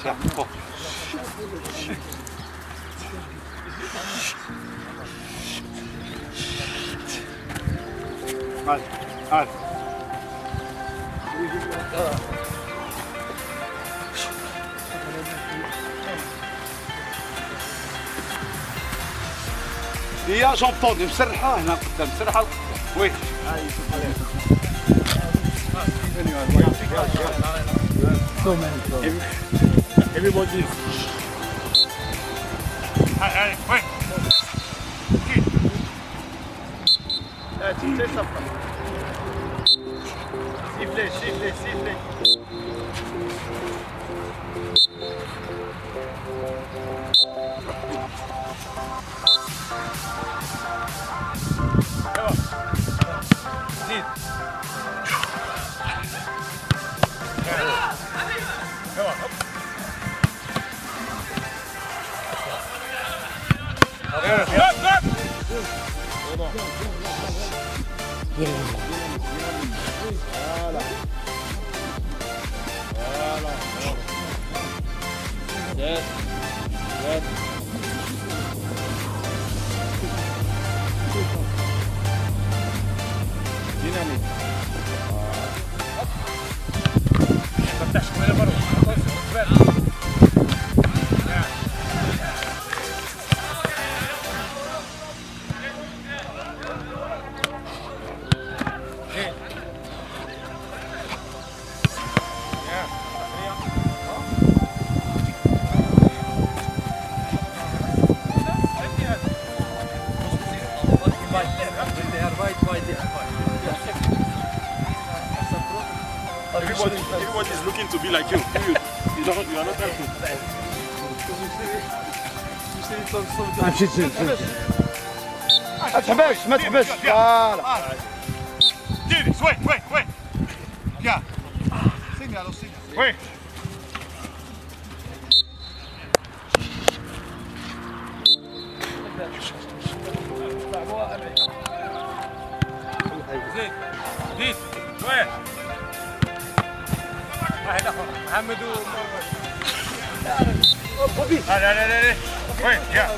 Tiens, prends. Allez, allez. هي جامبون مسرحه هنا قدام مسرحه وي Everybody. Allez, allez, ouais. Ah, tu sais ça. Sifflez, sifflez, sifflez. Yes. Yes. Dynamique. Everybody, everybody is looking to be like you. You, you, don't, you are not helping. امشي تزيد ما تحبسش ما تحبسش فوالا Diris, wait, wait, wait. Yeah. Señalo, señalo. Wait. زيد زيد شوية هنا محمد. و لا لا لا لا وين جا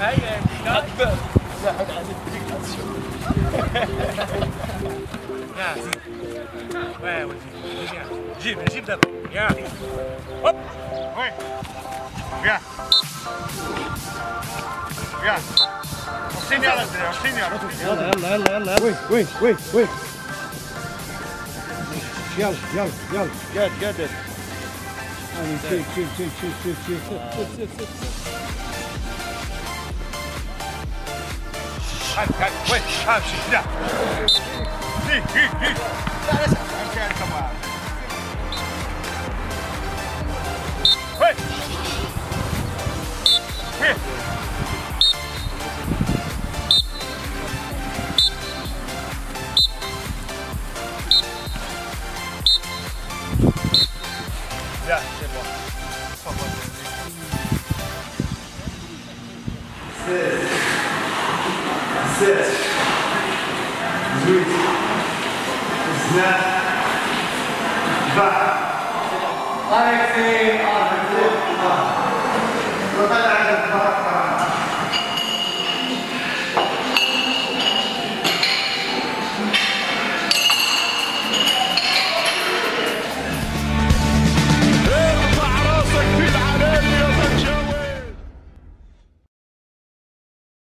هيا يا عليك Ja, ouais, ouais, viens, gib, gib d'abord, viens, hop, ouais, viens, viens, on signale, on signale, on signale. Yalla, yalla, yalla, oui, oui, oui, oui. Yalla, yalla, yalla. Good, good, good. Allez, chill, chill, chill, chill, chill, chill, chill, chill, chill, chill. Hadi, hadi, koy, hadi, şimdi. Não quero tomar. Já, chegou. Só pode. Seis. Sete. Oito. Alexei Arthur. Pertanyaan kepada